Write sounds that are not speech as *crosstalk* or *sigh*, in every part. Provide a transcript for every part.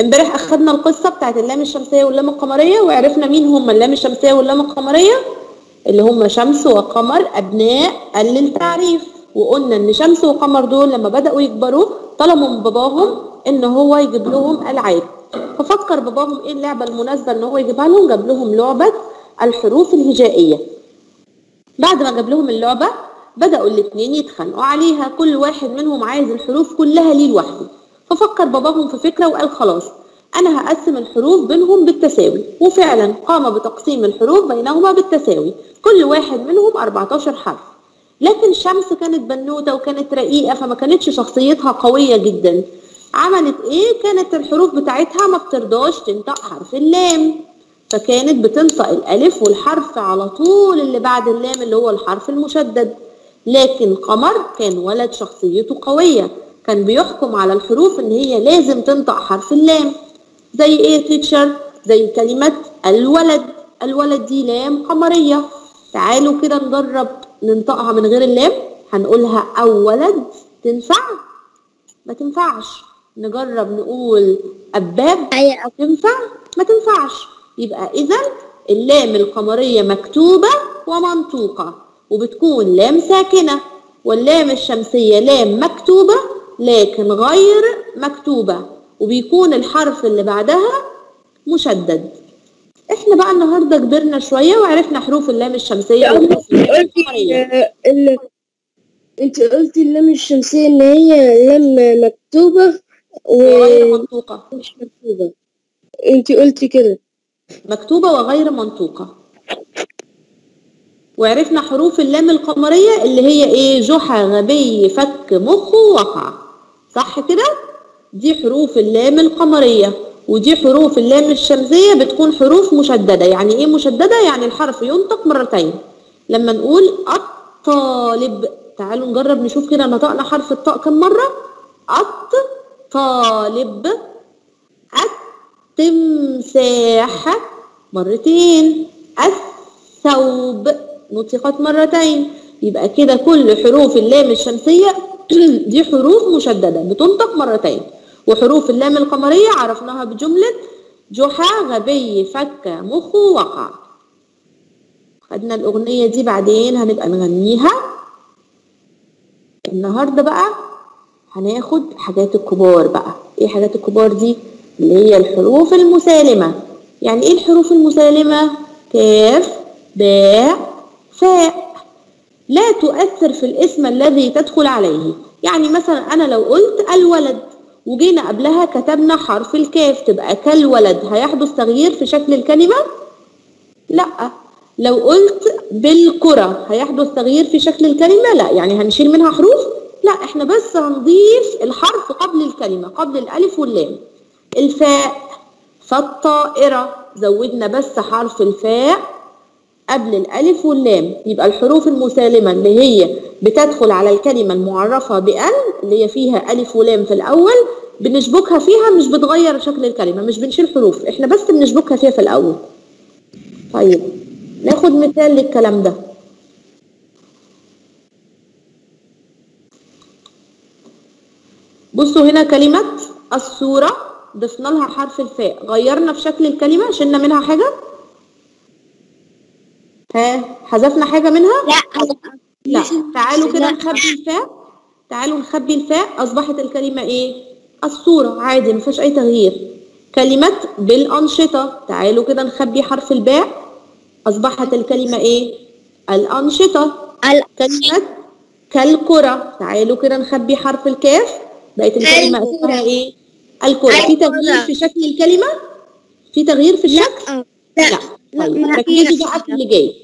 امبارح اخدنا القصة بتاعت اللام الشمسية واللام القمرية وعرفنا مين هم اللام الشمسية واللام القمرية اللي هم شمس وقمر أبناء للتعريف وقلنا إن شمس وقمر دول لما بدأوا يكبروا طلبوا من باباهم إن هو يجيب لهم العاب. ففكر باباهم إيه اللعبة المناسبة إن هو يجيبها لهم؟ جاب لهم لعبة الحروف الهجائية. بعد ما جاب لهم اللعبة بدأوا الاثنين يتخانقوا عليها كل واحد منهم عايز الحروف كلها ليه لوحده. ففكر باباهم في فكرة وقال خلاص أنا هقسم الحروف بينهم بالتساوي وفعلا قام بتقسيم الحروف بينهما بالتساوي كل واحد منهم 14 حرف. لكن شمس كانت بنوته وكانت رقيقة فما كانتش شخصيتها قوية جدا. عملت إيه؟ كانت الحروف بتاعتها ما بترضاش تنطق حرف اللام. فكانت بتنطق الألف والحرف على طول اللي بعد اللام اللي هو الحرف المشدد. لكن قمر كان ولد شخصيته قوية. كان بيحكم على الحروف إن هي لازم تنطق حرف اللام. زي إيه تيتشر زي كلمة الولد. الولد دي لام قمرية. تعالوا كده نجرب ننطقها من غير اللام. هنقولها أولد. تنفع؟ ما تنفعش. نجرب نقول أباب. تنفع؟ ما تنفعش. يبقى إذا اللام القمرية مكتوبة ومنطوقة وبتكون لام ساكنة واللام الشمسية لام مكتوبة لكن غير مكتوبة وبيكون الحرف اللي بعدها مشدد. إحنا بقى النهارده كبرنا شوية وعرفنا حروف اللام اللام قلتي القمريه آه،. انت قلتي اللام الشمسية إن هي لام مكتوبة وغير ومش منطوقه مكتوبة. انت قلتي كده. مكتوبة وغير منطوقة. وعرفنا حروف اللام القمرية اللي هي إيه؟ جحا غبي فك مخ وقع. صح كده؟ دي حروف اللام القمرية ودي حروف اللام الشمسية بتكون حروف مشددة. يعني إيه مشددة؟ يعني الحرف ينطق مرتين. لما نقول الطالب تعالوا نجرب نشوف كده نطقنا حرف الطاء كم مرة؟ الطالب التمساح مرتين. الثوب نطقت مرتين. يبقى كده كل حروف اللام الشمسية *clears throat* دي حروف مشددة بتنطق مرتين. وحروف اللام القمرية عرفناها بجملة جحا غبي فك مخ وقع. خدنا الأغنية دي بعدين هنبقى نغنيها. النهاردة بقى هناخد حاجات الكبار بقى. إيه حاجات الكبار دي؟ اللي هي الحروف المسالمة. يعني إيه الحروف المسالمة؟ كاف باء فاء. لا تؤثر في الاسم الذي تدخل عليه. يعني مثلا أنا لو قلت الولد وجينا قبلها كتبنا حرف الكاف تبقى كالولد هيحدث تغيير في شكل الكلمة؟ لا. لو قلت بالكرة هيحدث تغيير في شكل الكلمة؟ لا. يعني هنشيل منها حروف؟ لا. إحنا بس هنضيف الحرف قبل الكلمة قبل الألف واللام. الفاء فالطائرة. زودنا بس حرف الفاء. قبل الألف واللام. يبقى الحروف المسالمة اللي هي بتدخل على الكلمة المعرفة بأن اللي هي فيها ألف ولام في الأول بنشبكها فيها مش بتغير شكل الكلمة مش بنشيل حروف إحنا بس بنشبكها فيها في الأول. طيب ناخد مثال للكلام ده. بصوا هنا كلمة الصورة ضفنا لها حرف الفاء غيرنا في شكل الكلمة شلنا منها حاجة. ها؟ حذفنا حاجة منها؟ لا. لا. تعالوا كده. نخبي الفاء. تعالوا نخبي الفاء. أصبحت الكلمة إيه؟ الصورة. عادي ما فيهاش أي تغيير. كلمة بالأنشطة. تعالوا كده نخبي حرف الباء. أصبحت الكلمة إيه؟ الأنشطة. كلمة كالكرة. تعالوا كده نخبي حرف الكاف. بقت الكلمة الكرة. اسمها إيه؟ الكرة. في تغيير. في شكل الكلمة؟ في تغيير في الشكل؟ لا. لا. لا، طيب فيش. بقى في اللي جاي.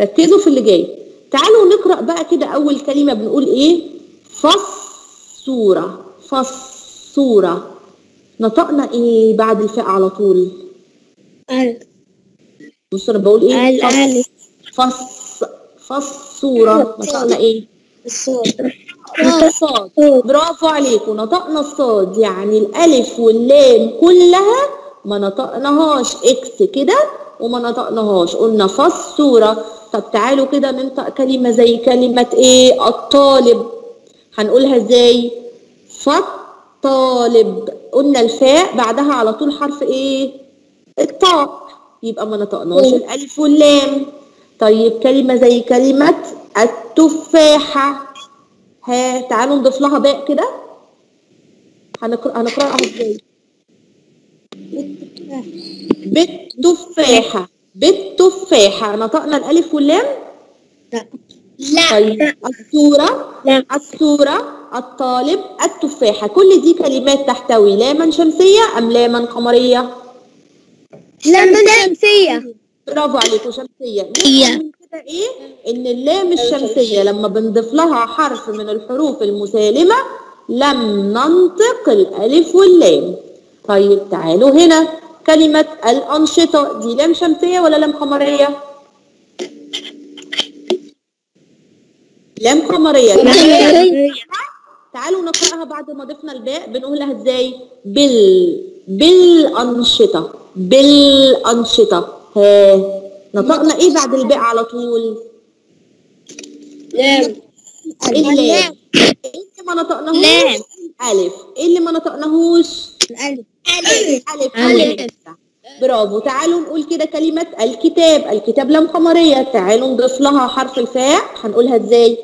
ركزوا في اللي جاي. تعالوا نقرأ بقى كده أول كلمة بنقول إيه؟ فصورة. فصورة. نطقنا إيه بعد الفاء على طول؟ بصوا أنا بقول إيه. فص فص فصورة. نطقنا إيه؟ الصوت الصاد. برافو عليكم. نطقنا الصاد. يعني الألف واللام كلها ما نطقناهاش. إكس كده. وما نطقناهاش. قلنا فصورة طب تعالوا كده ننطق كلمة زي كلمة إيه؟ الطالب. هنقولها إزاي؟ الطالب قلنا الفاء بعدها على طول حرف إيه؟ الطاء. يبقى ما نطقناش. الألف واللام. طيب كلمة زي كلمة التفاحة. ها تعالوا نضيف لها باء كده. هنقرأ هنقرأها إزاي؟ بالتفاحة. بالتفاحة. نطقنا الألف واللام؟ لا. طيب الصورة؟ لا. الصورة الطالب التفاحة. كل دي كلمات تحتوي. لاما شمسية أم لاما قمرية؟ لما شمسية. برافو عليكم شمسية. كده إيه؟ إن اللام الشمسية لما بنضيف لها حرف من الحروف المسالمة لم ننطق الألف واللام. طيب تعالوا هنا. كلمة الأنشطة دي لام شمسية ولا لام قمرية؟ لام قمرية تعالوا نقرأها بعد ما ضفنا الباء. بنقولها إزاي؟ بال بالأنشطة. بالأنشطة. ها. نطقنا إيه بعد الباء على طول؟ لام. اللام؟ إيه اللي ما نطقناهوش؟ لام. ألف. إيه اللي ما نطقناهوش؟ الألف. ألف ألف. ألف. برافو. تعالوا نقول كده كلمة الكتاب. الكتاب لام قمرية. تعالوا نضيف لها حرف الفاء. هنقولها إزاي؟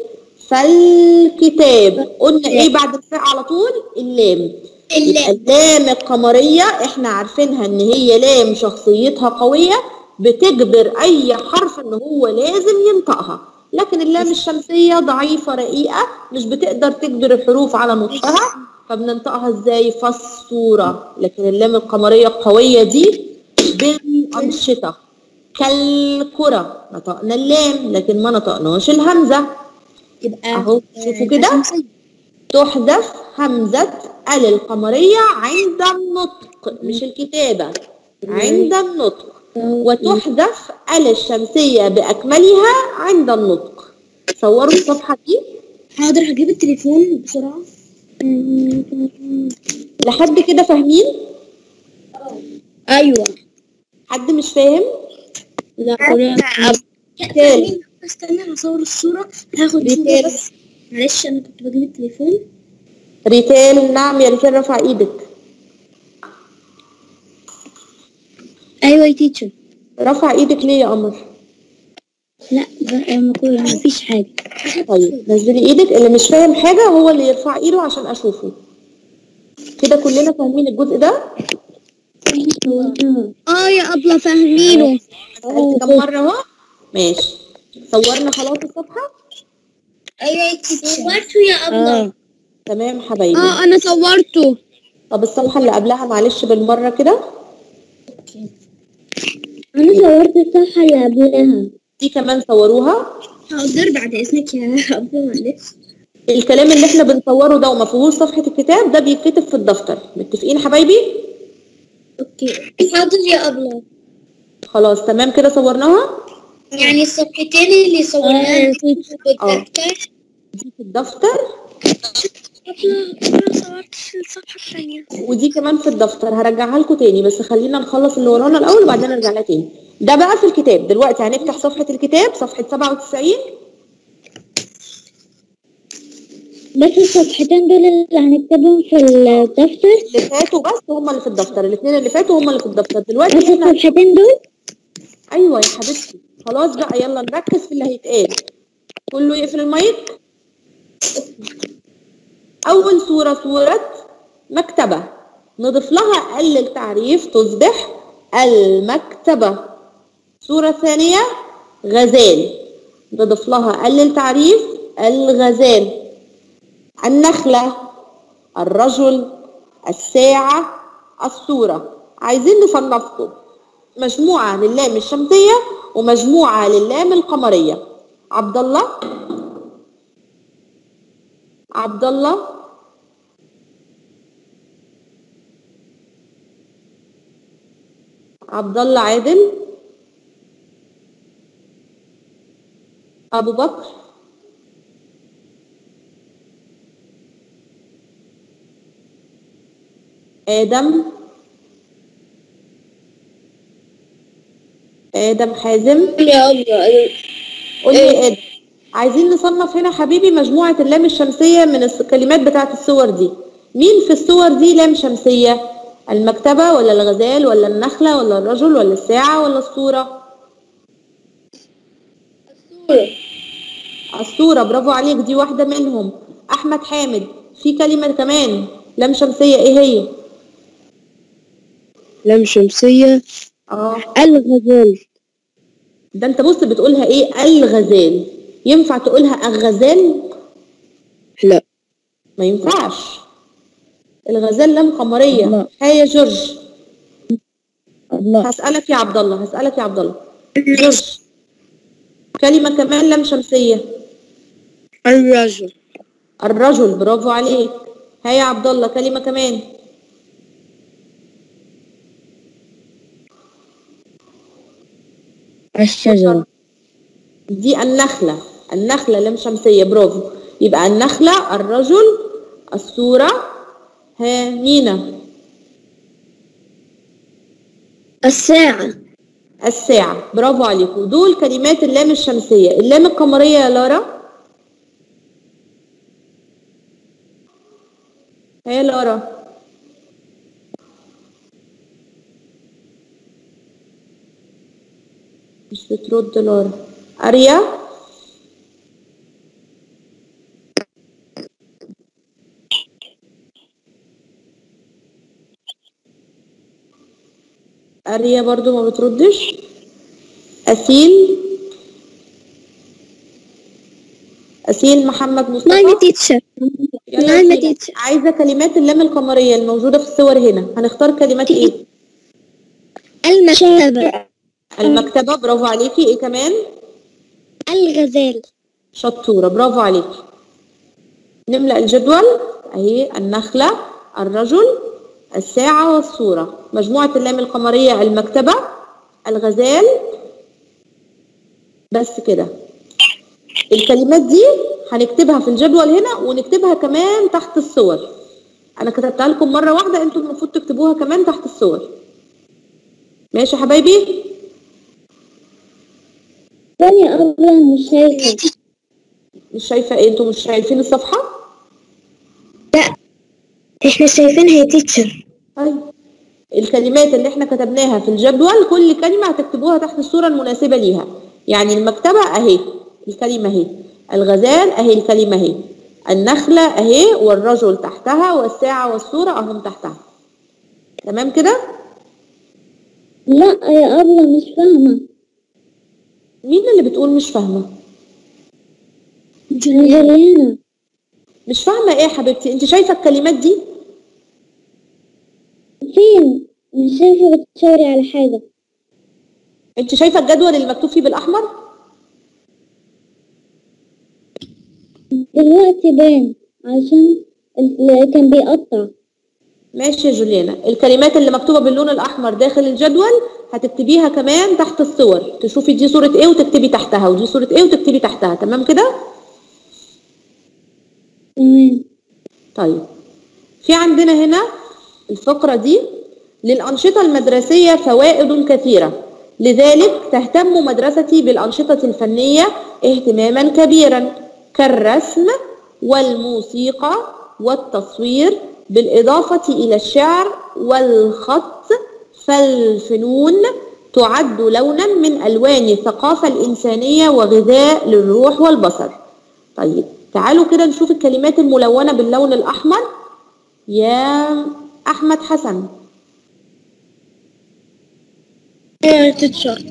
فالكتاب. قلنا إيه بعد الفاء على طول؟ اللام. اللام القمرية إحنا عارفينها إن هي لام شخصيتها قوية بتجبر أي حرف إن هو لازم ينطقها. لكن اللام الشمسية ضعيفة رقيقة مش بتقدر تجبر الحروف على نطقها فبننطقها إزاي؟ فالصورة. لكن اللام القمرية القوية دي بالأنشطة. كالكرة. نطقنا اللام لكن ما نطقناش الهمزة. يبقى أهو شوفوا كده. تحذف همزة ال القمرية عند النطق مش الكتابة. عند النطق. وتحذف آل الشمسية بأكملها عند النطق. صوروا الصفحة دي. حاضر هجيب التليفون بسرعة. لحد كده فاهمين؟ أيوة. حد مش فاهم؟ لا كلنا استنى هصور الصورة. هاخد ريتال. بس. معلش أنا كنت بجيب التليفون. ريتال نعم يا ريتال رفع إيدك. أيوة يا teacher رفع إيدك ليه يا قمر؟ لا ما ما فيش حاجة. طيب نزلي إيدك اللي مش فاهم حاجة هو اللي يرفع إيده عشان أشوفه. كده كلنا فاهمين الجزء ده؟ آه يا أبلة فاهمينه. كم مرة أهو؟ ماشي. صورنا خلاص يا تيتشر صورته يا أبلة. تمام حبايبي. آه أنا صورته. طب الصفحة اللي قبلها معلش بالمرة كده. أنا صورت الصفحة اللي قبلها. دي كمان صوروها؟ حاضر بعد إذنك يا أبلة معلش الكلام اللي إحنا بنصوره ده وما فيهوش صفحة الكتاب ده بيتكتب في الدفتر. متفقين حبايبي؟ أوكي. حاضر يا أبلة خلاص تمام كده صورناها؟ يعني الصفحتين اللي صورناها في آه. الدفتر. دي في الدفتر؟ أنا صورت الصفحة الثانية ودي كمان في الدفتر هرجعها لكم تاني بس خلينا نخلص اللي ورانا الأول وبعدين نرجع لها تاني. ده بقى في الكتاب دلوقتي هنفتح صفحة الكتاب صفحة 97 بس الصفحتين دول اللي هنكتبهم في الدفتر؟ اللي فاتوا بس هم اللي في الدفتر الاثنين اللي فاتوا هم اللي في الدفتر. دلوقتي بس الصفحتين دول؟ أيوه يا حبيبتي. خلاص بقى يلا نركز في اللي هيتقال. كله يقفل المايك؟ أول صورة صورة مكتبة. نضيف لها ال التعريف تصبح المكتبة. صورة ثانية غزال. نضيف لها ال التعريف الغزال. النخلة الرجل الساعة الصورة. عايزين نصنفكم. مجموعة للام الشمسية ومجموعة للام القمرية. عبد الله؟ عبد الله؟ عبد الله عادل أبو بكر آدم آدم حازم. يا أبلة قول لي يا آدم عايزين نصنف هنا حبيبي مجموعة اللام الشمسية من الكلمات بتاعت الصور دي. مين في الصور دي لام شمسية؟ المكتبة ولا الغزال ولا النخلة ولا الرجل ولا الساعة ولا الصورة؟ الصورة. الصورة برافو عليك دي واحدة منهم. أحمد حامد في كلمة كمان لام شمسية إيه هي؟ لام شمسية. آه. الغزال. ده أنت بص بتقولها إيه؟ الغزال. ينفع تقولها الغزال؟ لا. ما ينفعش. الغزال لام قمرية. لا. ها يا جورج. الله. هسألك يا عبد الله هسألك يا عبد الله جورج. كلمة كمان لام شمسية. الرجل. الرجل برافو عليك. ها يا عبد الله كلمة كمان. الشجرة. دي النخلة. النخلة لام شمسية برافو. يبقى النخلة الرجل الصورة ها مينا. الساعة. الساعة. برافو عليكم. دول كلمات اللام الشمسية. اللام القمرية يا لارا. ها يا لارا. مش بترد لارا. أريا؟ أريا برضو ما بتردش. أسيل أسيل محمد مصطفى. تيتشر يلا يا أسيل. عايزة كلمات اللام القمرية الموجودة في الصور هنا. هنختار كلمات إيه؟ المكتبة. المكتبة. برافو عليكي. إيه كمان؟ الغزال. شطورة. برافو عليكي. نملأ الجدول. أهي النخلة الرجل الساعة والصورة. مجموعة اللام القمرية المكتبة الغزال. بس كده. الكلمات دي هنكتبها في الجدول هنا ونكتبها كمان تحت الصور. أنا كتبتها لكم مرة واحدة أنتم المفروض تكتبوها كمان تحت الصور. ماشي يا حبايبي؟ ثانية أبلة مش شايفة. مش شايفة إيه؟ أنتم مش شايفين الصفحة؟ إحنا شايفينها يا تيتشر طيب. الكلمات اللي إحنا كتبناها في الجدول كل كلمة هتكتبوها تحت الصورة المناسبة ليها. يعني المكتبة أهي الكلمة أهي. الغزال أهي الكلمة أهي. النخلة أهي والرجل تحتها والساعة والصورة اهم تحتها. تمام كده؟ لا يا أبلة مش فاهمة. مين اللي بتقول مش فاهمة؟ جليانا مش فاهمة إيه يا حبيبتي؟ أنت شايفة الكلمات دي؟ فين مش شايفة بتشاوري على حاجة. انت شايفة الجدول اللي مكتوب فيه بالأحمر؟ دلوقتي باين عشان كان بيقطع. ماشي يا جوليانا. الكلمات اللي مكتوبة باللون الأحمر داخل الجدول هتكتبيها كمان تحت الصور. تشوفي دي صورة إيه وتكتبي تحتها ودي صورة إيه وتكتبي تحتها. تمام كده؟ تمام. طيب. في عندنا هنا الفقرة دي للأنشطة المدرسية فوائد كثيرة. لذلك تهتم مدرستي بالأنشطة الفنية اهتماما كبيرا كالرسم والموسيقى والتصوير بالإضافة إلى الشعر والخط فالفنون تعد لونا من ألوان الثقافة الإنسانية وغذاء للروح والبصر. طيب تعالوا كده نشوف الكلمات الملونة باللون الأحمر. يا أحمد حسن يا تيتشر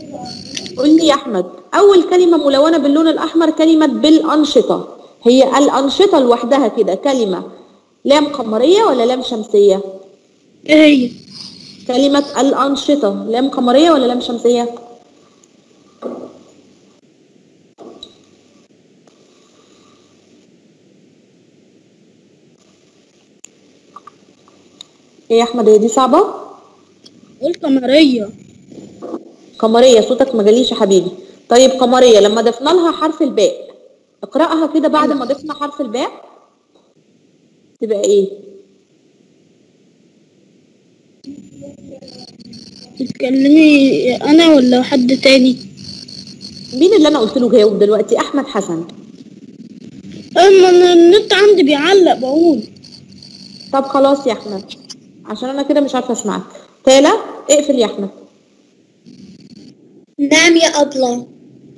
قول لي يا أحمد أول كلمة ملونة باللون الأحمر كلمة بالأنشطة هي الأنشطة لوحدها كده كلمة لام قمرية ولا لام شمسية؟ إيه هي كلمة الأنشطة لام قمرية ولا لام شمسية؟ إيه يا أحمد هي دي صعبة؟ قلت قمرية. قمرية صوتك ما جاليش يا حبيبي. طيب قمرية لما ضفنا لها حرف الباء اقرأها كده بعد ما ضفنا حرف الباء. تبقى إيه؟ تتكلمي أنا ولا حد تاني؟ مين اللي أنا قلت له جاوب دلوقتي؟ أحمد حسن. أما النت عندي بيعلق بقول. طب خلاص يا أحمد. عشان أنا كده مش عارفة أسمعك. تالا اقفل يا أحمد. نعم يا أبلة.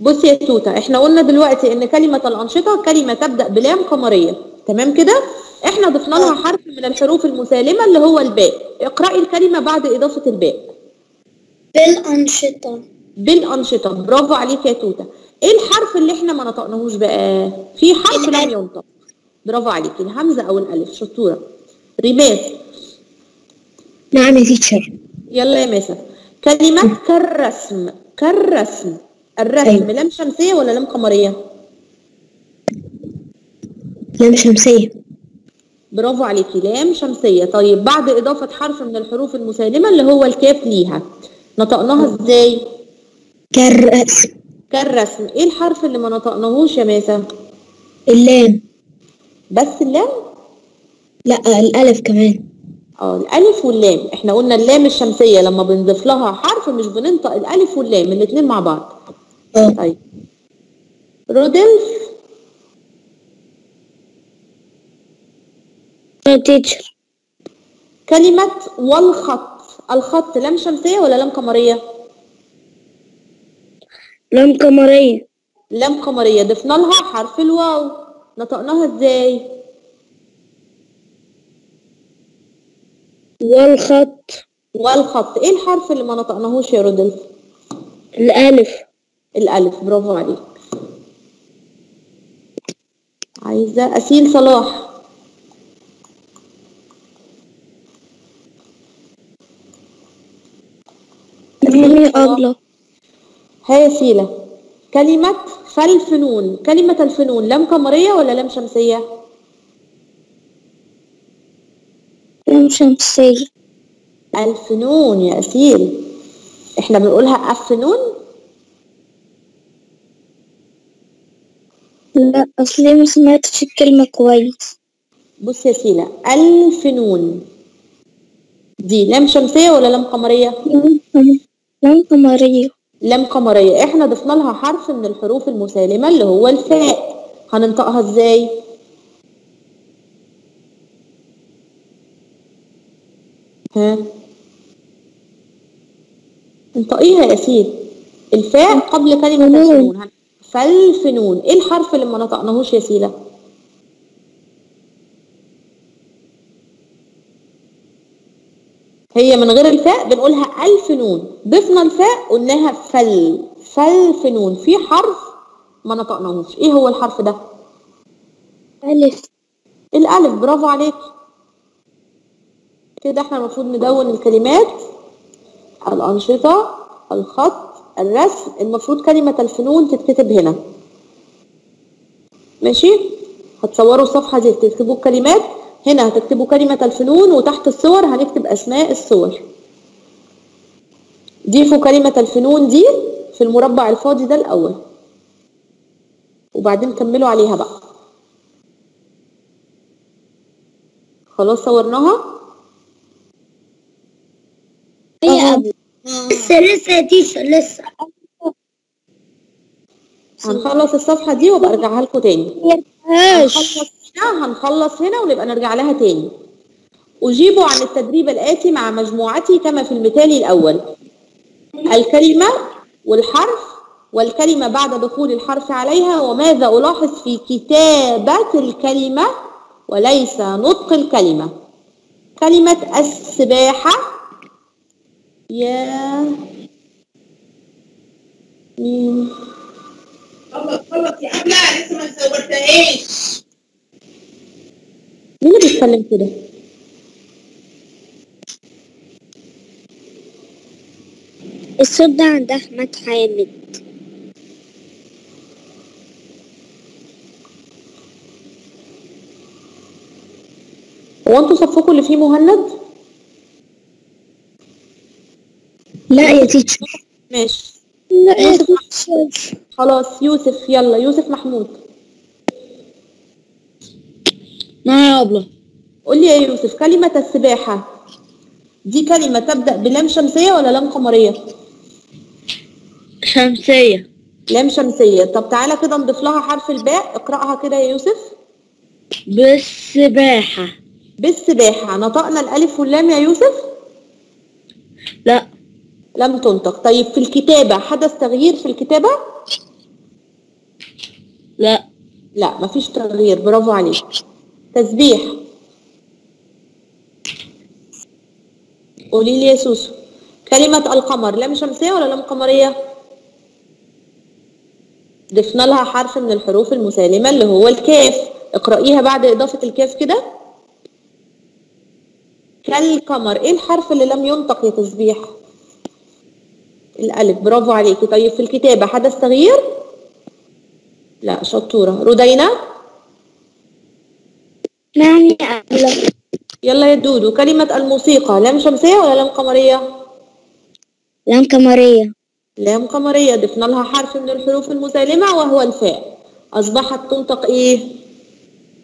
بصي يا توتة إحنا قلنا دلوقتي إن كلمة الأنشطة كلمة تبدأ بلام قمرية. تمام كده؟ إحنا ضفنا لها حرف من الحروف المسالمة اللي هو الباء. اقرأي الكلمة بعد إضافة الباء. بالأنشطة. بالأنشطة. برافو عليك يا توتة. إيه الحرف اللي إحنا ما نطقناهوش بقى؟ في حرف لم. ينطق. برافو عليك. الهمزة أو الألف. شطورة. ريماس نعم يا تيتشر يلا يا ماسة كلمة كالرسم. كالرسم. الرسم أيوة. لام شمسية ولا لام قمرية؟ لام شمسية. برافو عليكي لام شمسية. طيب بعد إضافة حرف من الحروف المسالمة اللي هو الكاف ليها. نطقناها إزاي؟ كالرأس كالرسم. إيه الحرف اللي ما نطقناهوش يا ماسة؟ اللام. بس اللام؟ لا الألف كمان. آه الألف واللام. إحنا قلنا اللام الشمسية لما بنضيف لها حرف مش بننطق الألف واللام الاتنين مع بعض. آه. طيب. رودلف. تيتشر كلمة والخط. الخط لام شمسية ولا لام قمرية؟ لام قمرية. لام قمرية. ضفنا لها حرف الواو. نطقناها إزاي؟ والخط. والخط. إيه الحرف اللي ما نطقناهوش يا رودلف؟ الألف. الألف. برافو عليك. عايزة أسيل صلاح. أبلة. ها يا سيلة. كلمة فالفنون كلمة الفنون لام قمرية ولا لام شمسية؟ لام شمسية الفنون يا أسيل إحنا بنقولها أفنون لا أصلي ما سمعتش الكلمة كويس. بص يا سيلة الفنون. دي لام شمسية ولا لام قمرية؟ لام قم- لام قمرية. لام قمرية. إحنا ضفنا لها حرف من الحروف المسالمة اللي هو الفاء. هننطقها إزاي؟ ها؟ انطقيها يا سيل الفاء قبل كلمة فنون. الفنون فالفنون إيه الحرف اللي ما نطقناهوش يا سيلة؟ هي من غير الفاء بنقولها الفنون. ضفنا الفاء قلناها فل. فالفنون في حرف ما نطقناهوش. إيه هو الحرف ده؟ ألف. الألف. برافو عليك. كده إحنا المفروض ندون الكلمات الأنشطة الخط الرسم المفروض كلمة الفنون تتكتب هنا. ماشي؟ هتصوروا الصفحه دي تكتبوا الكلمات. هنا هتكتبوا كلمة الفنون وتحت الصور هنكتب أسماء الصور. ضيفوا كلمة الفنون دي في المربع الفاضي ده الأول. وبعدين كملوا عليها بقى. خلاص صورناها. لسه لسه يا تيتشر لسه هنخلص الصفحة دي وأبقى أرجعها لكم تاني. هنخلص هنا هنخلص هنا ونبقى نرجع لها تاني. أجيبوا عن التدريب الآتي مع مجموعتي كما في المثال الأول. الكلمة والحرف والكلمة بعد دخول الحرف عليها وماذا ألاحظ في كتابة الكلمة وليس نطق الكلمة؟ كلمة السباحة يا مين؟ خلص خلص يا لسه ما مين اللي بيتكلم كده؟ الصوت ده عند أحمد حامد. هو أنتوا اللي فيه مهند؟ لا يا teacher ماشي. لا يا يوسف teacher خلاص يوسف يلا يوسف محمود. نعم يا أبلة. قول لي يا يوسف كلمة السباحة دي كلمة تبدأ بلام شمسية ولا لام قمرية؟ شمسية. لام شمسية. طب تعالى كده نضيف لها حرف الباء. اقرأها كده يا يوسف. بالسباحة. بالسباحة. نطقنا الألف واللام يا يوسف؟ لا. لم تنطق. طيب في الكتابة حدث تغيير في الكتابة؟ لا. لا مفيش تغيير. برافو عليك. تسبيح. قولي لي يا سوسو. كلمة القمر لام شمسية ولا لام قمرية؟ ضفنا لها حرف من الحروف المسالمة اللي هو الكاف. اقرأيها بعد إضافة الكاف كده. كالقمر. إيه الحرف اللي لم ينطق يا تسبيح؟ الألف. برافو عليكي. طيب في الكتابة حدث تغيير؟ لا شطورة. ردينا نعم يا يلا يا دودو. كلمة الموسيقى لام شمسية ولا لام قمرية؟ لام قمرية. لام قمرية. ضفنا لها حرف من الحروف المسالمة وهو الفاء. أصبحت تنطق إيه؟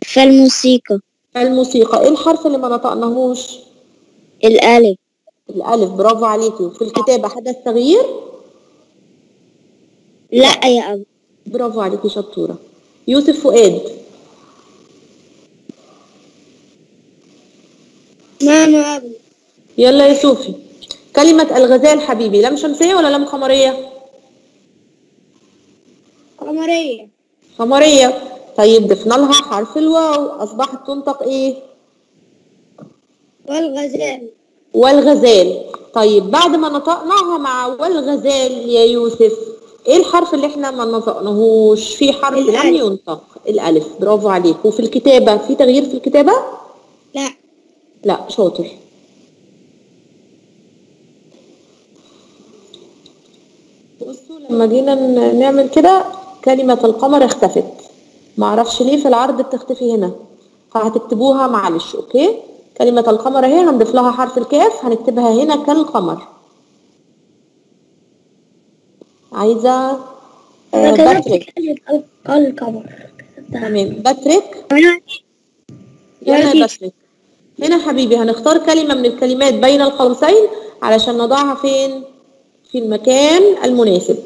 فالموسيقى. الموسيقى إيه الحرف اللي ما نطقناهوش؟ الألف. الألف برافو عليكي. وفي الكتابة حدث تغيير؟ لا يا أبلة برافو عليكي شطورة. يوسف فؤاد. نعم يا أبلة يلا يا صوفي. كلمة الغزال حبيبي لام شمسية ولا لام قمرية؟ قمرية. قمرية. طيب ضفنا لها حرف الواو. أصبحت تنطق إيه؟ والغزال. والغزال. طيب بعد ما نطقناها مع والغزال يا يوسف إيه الحرف اللي إحنا ما نطقناهوش؟ في حرف لم. ينطق. الألف. برافو عليك. وفي الكتابة في تغيير في الكتابة؟ لا. لا شاطر. بصوا لما جينا نعمل كده كلمة القمر اختفت. معرفش ليه في العرض بتختفي هنا. فهتكتبوها معلش أوكي؟ كلمة القمر اهي هنضيف لها حرف الكاف هنكتبها هنا كالقمر. عايزة آه، باتريك. القمر. تمام. باتريك؟ يا باتريك. هنا حبيبي هنختار كلمة من الكلمات بين القوسين علشان نضعها فين؟ في المكان المناسب.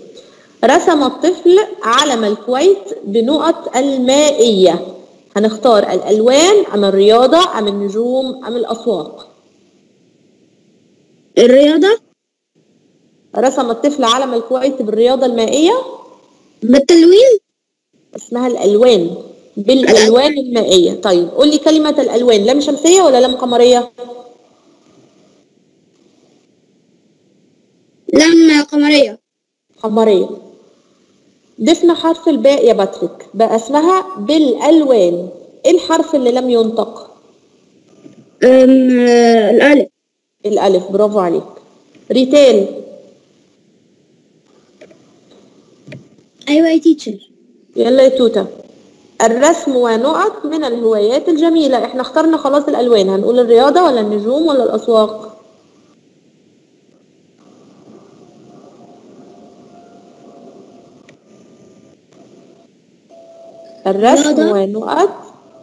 رسم الطفل علم الكويت بنقط المائية. هنختار الألوان أم الرياضة أم النجوم أم الأسواق؟ الرياضة؟ رسم الطفل علم الكويت بالرياضة المائية؟ بالتلوين؟ اسمها الألوان بالألوان المائية. طيب قولي كلمة الألوان لام شمسية ولا لام قمرية لم قمرية قمرية ضفنا حرف الباء يا باتريك. بقى اسمها بالألوان. إيه الحرف اللي لم ينطق؟ أم، الألف. الألف. برافو عليك. ريتال أيوة يا teacher يلا يا توتا الرسم ونقط من الهوايات الجميلة. إحنا اخترنا خلاص الألوان. هنقول الرياضة ولا النجوم ولا الأسواق؟ الرسم. ونقط.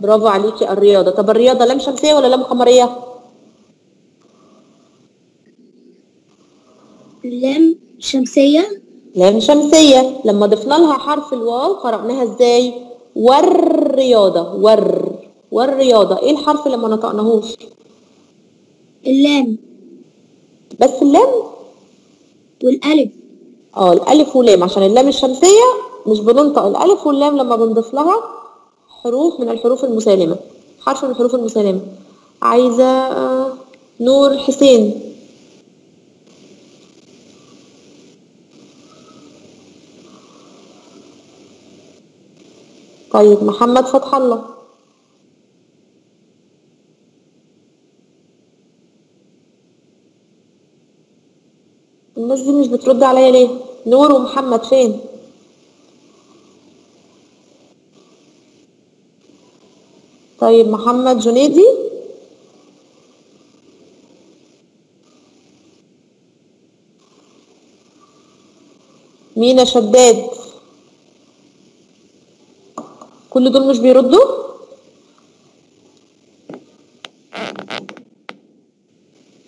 برافو عليكي الرياضة. طب الرياضة لام شمسية ولا لام قمرية؟ لام شمسية. لام شمسية. لما ضفنا لها حرف الواو قرأناها إزاي؟ والرياضة. ور. والرياضة. إيه الحرف اللي ما نطقناهوش؟ اللام بس اللام والألف. آه الألف ولام عشان اللام الشمسية مش بننطق الألف واللام لما بنضيف لها حروف من الحروف المسالمة حرف من الحروف المسالمة. عايزة آه، نور حسين. طيب محمد فتح الله. الناس دي مش بترد عليا ليه؟ نور ومحمد فين؟ طيب محمد جنيدي. مينا شداد. كل دول مش بيردوا؟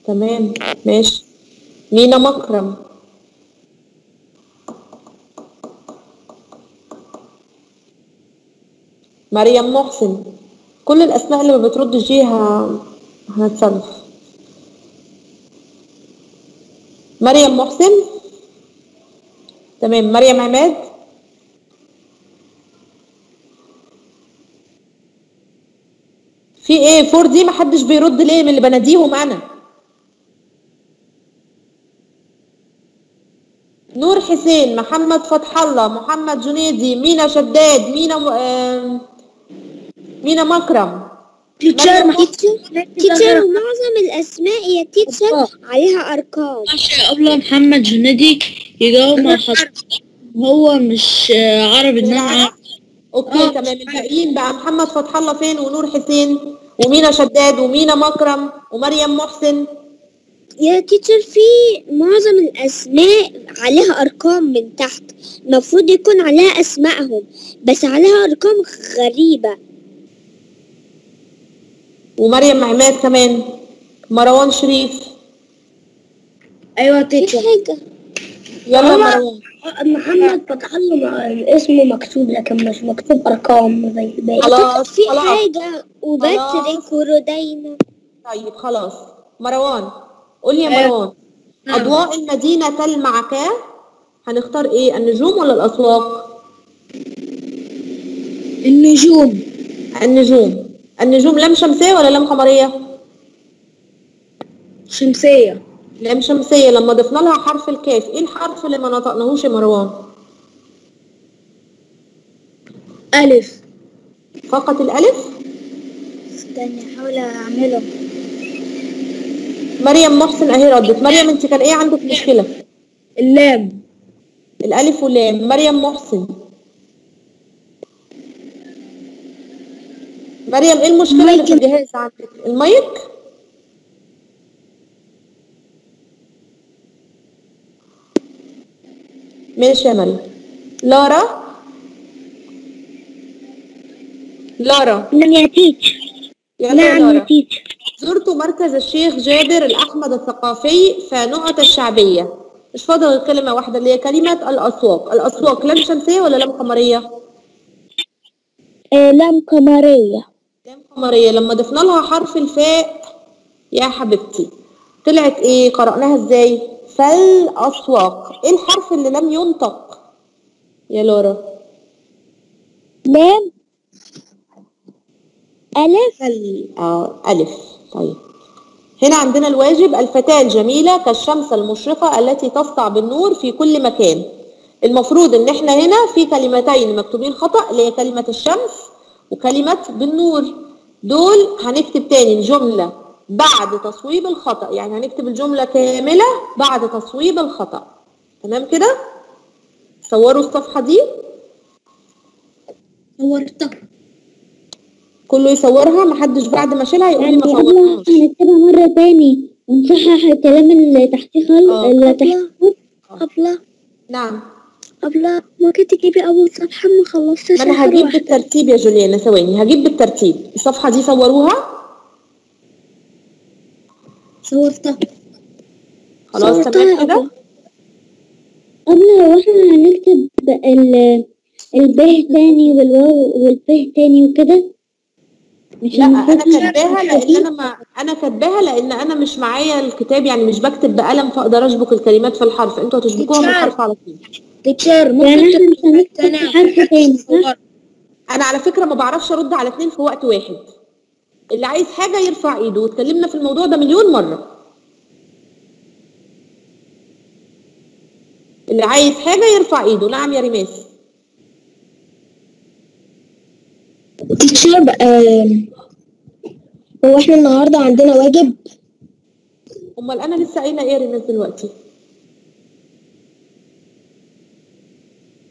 تمام ماشي. مينا مكرم. مريم محسن. كل الأسماء اللي ما بتردش دي ه- مريم محسن. تمام مريم عماد. في إيه؟ four D محدش بيرد ليه من اللي بناديهم أنا. نور حسين محمد فتح الله محمد جنيدي مينا شداد مينا. آم، مينا مكرم. teacher teacher معظم الأسماء يا teacher عليها أرقام. ماشي قبل محمد جنيدي يجاوب مع هو مش عربي ان أنا okay آه. تمام. الباقيين بقى محمد فتح الله فين ونور حسين ومينا شداد ومينا مكرم ومريم محسن. يا teacher في معظم الأسماء عليها أرقام من تحت. المفروض يكون عليها أسمائهم بس عليها أرقام غريبة. ومريم عماد كمان. مروان شريف. أيوة تيتشر يلا مروان. محمد فتح الله اسمه مكتوب لكن مش مكتوب أرقام زي الباقي. خلاص في خلاص. حاجة وبترك خلاص. ورودينا طيب خلاص. مروان قول لي يا مروان أضواء المدينة تلمع ك هنختار إيه النجوم ولا الأسواق؟ النجوم. النجوم. النجوم لام شمسية ولا لام قمرية؟ شمسية. لام شمسية لما ضفنا لها حرف الكاف إيه الحرف اللي ما نطقناهوش يا مروان؟ ألف. فقط الألف؟ استني أحاول أعمله. مريم محسن أهي ردت. مريم أنت كان إيه عندك مشكلة؟ اللام. الألف واللام. مريم محسن. مريم إيه المشكلة اللي في الجهاز عندك؟ المايك؟ ماشي يا مريم. لارا؟ لارا. نعم يا teacher نعم يا teacher زرت مركز الشيخ جابر الأحمد الثقافي فنقط الشعبية. مش فاضل غير كلمة واحدة اللي هي كلمة الأسواق. الأسواق لام شمسية ولا لام قمرية؟ آه لام قمرية. لام قمرية لما ضفنا لها حرف الفاء يا حبيبتي طلعت إيه؟ قرأناها إزاي؟ فالأسواق. إيه الحرف اللي لم ينطق؟ يا لورا؟ لام. ألف. فال آه ألف. طيب. هنا عندنا الواجب. الفتاة الجميلة كالشمس المشرقة التي تسطع بالنور في كل مكان. المفروض إن إحنا هنا في كلمتين مكتوبين خطأ اللي هي كلمة الشمس وكلمة بالنور. دول هنكتب تاني الجملة بعد تصويب الخطأ. يعني هنكتب الجملة كاملة بعد تصويب الخطأ. تمام كده؟ صوروا الصفحة دي. صورتها. كله يصورها؟ محدش بعد ما اشيلها يقول لي ما قبل صورتهاش. هنكتبها مرة تاني. ونصحح الكلام اللي تحتيه خالص آه. اللي تحتيه قبل نعم. قبل ممكن تجيبي أول صفحة ما خلصتش أنا هجيب بالترتيب يا جوليانا ثواني هجيب بالترتيب. الصفحة دي صوروها؟ صورتها. خلاص تمام كده. قبل لو إحنا هنكتب ال الب تاني والواو والب تاني وكده. مش لا أنا كاتباها لأن أنا ما أنا كاتباها لأن أنا مش معايا الكتاب يعني مش بكتب بقلم فأقدر أشبك الكلمات في الحرف. أنتوا هتشبكوها من الحرف على طول. teacher يعني إحنا مش هنكتب حرف تاني؟ أنا على فكرة ما بعرفش أرد على اتنين في وقت واحد. اللي عايز حاجة يرفع إيده واتكلمنا في الموضوع ده مليون مرة. اللي عايز حاجة يرفع إيده. نعم يا ريماس teacher هو إحنا النهارده عندنا واجب؟ أمال أنا لسه قايلة إيه يا ريماس دلوقتي؟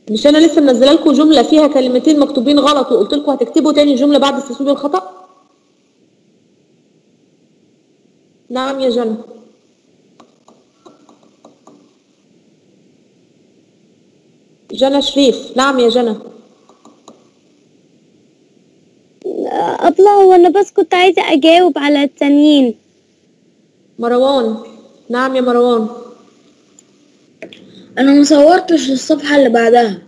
مش أنا لسه منزلة لكم جملة فيها كلمتين مكتوبين غلط وقلت لكم هتكتبوا تاني جملة بعد استسلام الخطأ؟ نعم يا جنى. جنى شريف. نعم يا جنى. اطلع وأنا بس كنت عايزة أجاوب على التانيين. مروان. نعم يا مروان. أنا ما صورتش الصفحة اللي بعدها.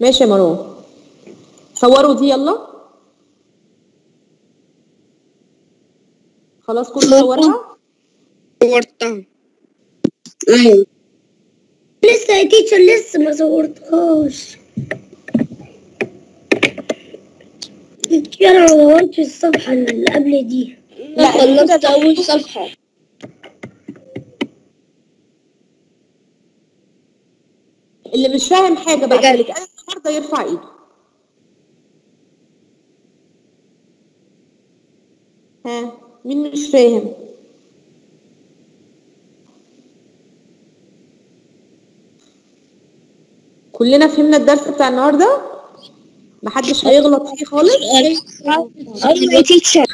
ماشي يا مروان صوروا دي يلا. خلاص كله صورها؟ صورتها. أيوه. لسه يا تيتشر لسه ما صورتهاش. تيتشر أنا دورت في الصفحة اللي قبل دي. لا، خلصت أول صفحة. اللي مش فاهم حاجة بجد. اللي اتقال النهارده يرفع إيده. ها مين مش فاهم؟ كلنا فهمنا الدرس بتاع النهارده؟ محدش هيغلط فيه خالص؟ أيوه يا teacher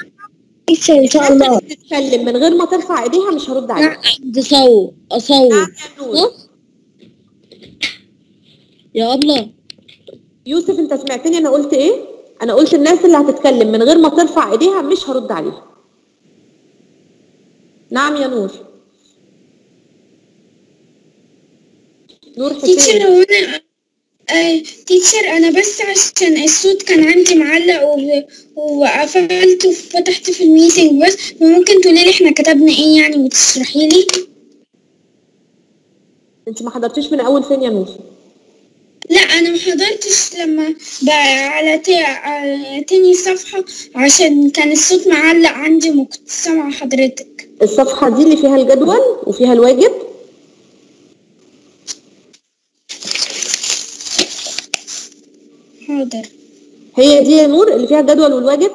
teacher إن شاء الله. بتتكلم من غير ما ترفع إيديها مش هرد صوت اصوت نعم يا أبلة يوسف انت سمعتني؟ أنا قلت إيه؟ أنا قلت الناس اللي هتتكلم من غير ما ترفع ايديها مش هرد عليها. نعم يا نور. نور teacher حسين أنا آه teacher أنا بس عشان الصوت كان عندي معلق و- وقفلت وفتحت في ال meeting بس. فممكن تقولي لي إحنا كتبنا إيه يعني وتشرحي لي؟ انت ما حضرتيش من أول فين يا نور؟ لا أنا ما حضرتش لما بقى على, تا... على تاني صفحة عشان كان الصوت معلق عندي وما كنت سامعة حضرتك. الصفحة دي اللي فيها الجدول وفيها الواجب؟ حاضر. هي دي يا نور اللي فيها الجدول والواجب؟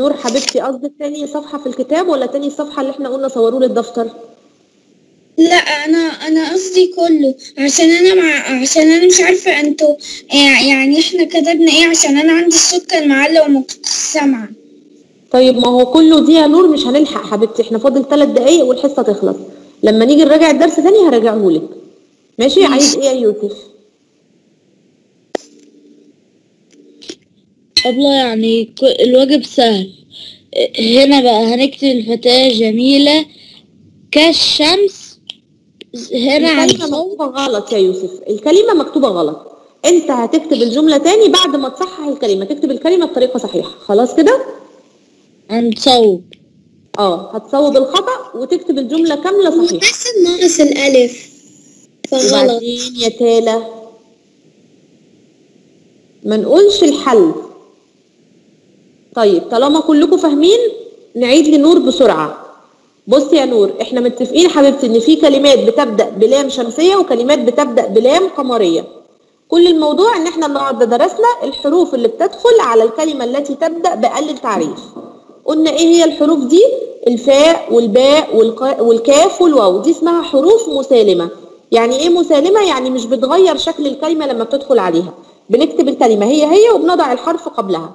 نور حبيبتي قصدك تاني صفحة في الكتاب ولا تاني صفحة اللي إحنا قلنا صوروه للدفتر لا أنا أنا قصدي كله عشان أنا مع عشان أنا مش عارفة أنتوا آه، يعني إحنا كتبنا إيه؟ عشان أنا عندي الصوت كان معلق وما كنتش سامعه طيب ما هو كله دي يا نور مش هنلحق حبيبتي إحنا فاضل ثلاث دقايق والحصة تخلص. لما نيجي نراجع الدرس تاني هراجعه لك ماشي. عايز إيه يا يوسف؟ أبلة يعني الواجب سهل. هنا بقى هنكتب الفتاة جميلة. كالشمس هنا عن الكلمة مكتوبة غلط يا يوسف. الكلمة مكتوبة غلط. انت هتكتب الجملة تاني بعد ما تصحح الكلمة. تكتب الكلمة بطريقة صحيحة. خلاص كده؟ عن صوب آه هتصوب الخطأ وتكتب الجملة كاملة صحيحة. بس ناقص الألف. فغلط. وبعدين يا تالة ما نقولش الحل. طيب طالما كلكم فاهمين نعيد لنور بسرعة. بص يا نور إحنا متفقين حبيبتي إن في كلمات بتبدأ بلام شمسية وكلمات بتبدأ بلام قمرية. كل الموضوع إن إحنا النهارده درسنا الحروف اللي بتدخل على الكلمة التي تبدأ بأل التعريف قلنا إيه هي الحروف دي؟ الفاء والباء والكاف والواو. دي اسمها حروف مسالمة. يعني إيه مسالمة؟ يعني مش بتغير شكل الكلمة لما بتدخل عليها. بنكتب الكلمة هي هي وبنضع الحرف قبلها.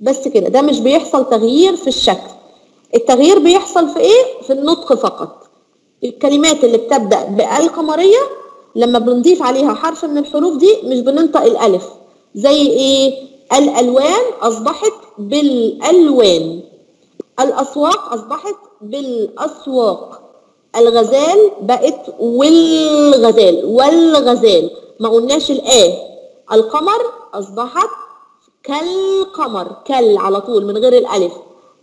بس كده. ده مش بيحصل تغيير في الشكل. التغيير بيحصل في إيه؟ في النطق فقط. الكلمات اللي بتبدأ بأل قمرية لما بنضيف عليها حرف من الحروف دي مش بننطق الألف. زي إيه؟ الألوان أصبحت بالألوان. الأسواق أصبحت بالأسواق. الغزال بقت والغزال والغزال. ما قلناش الآ. القمر أصبحت كالقمر كال على طول من غير الألف.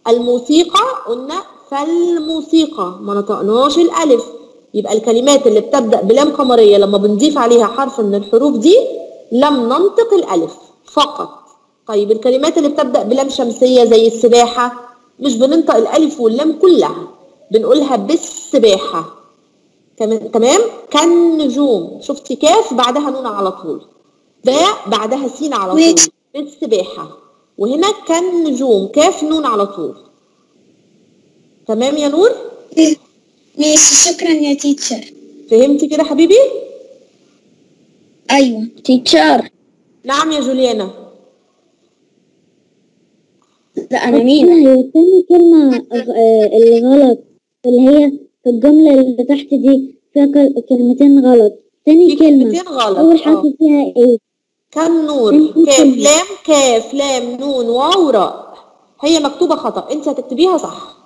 الموسيقى قلنا فالموسيقى ما نطقناش الألف. يبقى الكلمات اللي بتبدأ بلام قمرية لما بنضيف عليها حرف من الحروف دي لم ننطق الألف فقط. طيب الكلمات اللي بتبدأ بلام شمسية زي السباحة مش بننطق الألف واللام كلها بنقولها بالسباحة. تمام؟ كالنجوم. شفتي كاف؟ بعدها نون على طول. باء بعدها سين على طول. بالسباحة وهنا كالنجوم كاف نون على طول. تمام يا نور؟ ماشي. شكرا يا teacher فهمتي كده حبيبي؟ أيوه. teacher نعم يا جوليانا. لا أنا مين؟ هي تاني كلمة آه، الغلط اللي هي في الجملة اللي تحت دي فيها كل- كلمتين غلط. تاني كلمة. كلمتين غلط. أول آه. حرف فيها إيه؟ كم نور انت كاف كلمة. لام كاف لام نون واو راء. هي مكتوبة خطأ. انت هتكتبيها صح.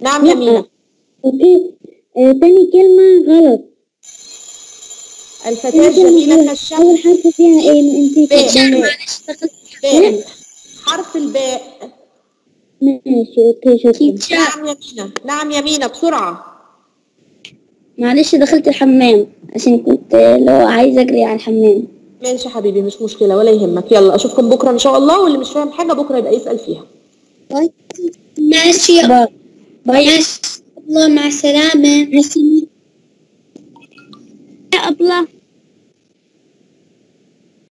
نعم يا. مينا okay آه، تاني كلمة غلط. الفتاة جميلة كالشمس أول حرف فيها إيه؟ أنت باء. حرف الباء. ماشي okay شكرا. نعم يا مينا نعم يا مينا بسرعة. معلش دخلت الحمام عشان كنت لو عايزة أجري على الحمام. ماشي حبيبي مش مشكلة ولا يهمك. يلا أشوفكم بكرة إن شاء الله واللي مش فاهم حاجة بكرة يبقى يسأل فيها. ماشي يا bye. bye. الله مع السلامة. يا أبلة